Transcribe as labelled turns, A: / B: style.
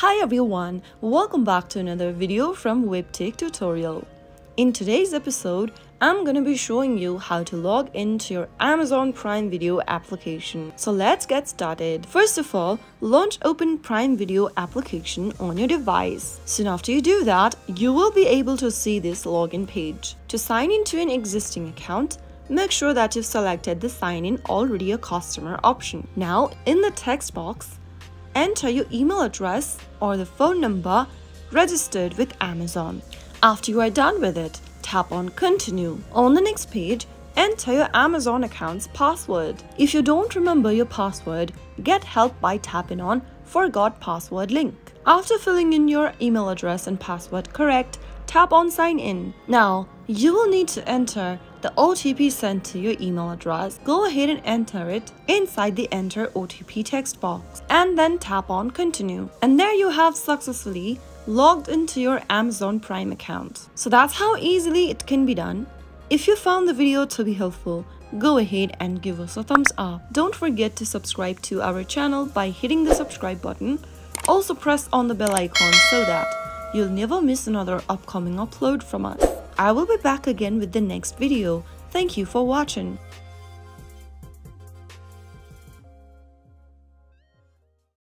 A: Hi everyone, welcome back to another video from WebTech tutorial. In today's episode, I'm gonna be showing you how to log into your Amazon Prime Video application. So let's get started. First of all, launch Open Prime Video application on your device. Soon after you do that, you will be able to see this login page. To sign into an existing account, make sure that you've selected the sign in already a customer option. Now, in the text box, enter your email address or the phone number registered with Amazon. After you are done with it, tap on Continue. On the next page, enter your Amazon account's password. If you don't remember your password, get help by tapping on Forgot Password link. After filling in your email address and password correct, tap on Sign In. Now, you will need to enter the OTP sent to your email address. Go ahead and enter it inside the Enter OTP text box and then tap on Continue. And there you have successfully logged into your Amazon Prime account. So that's how easily it can be done. If you found the video to be helpful, go ahead and give us a thumbs up. Don't forget to subscribe to our channel by hitting the subscribe button. Also press on the bell icon so that you'll never miss another upcoming upload from us. I will be back again with the next video. Thank you for watching.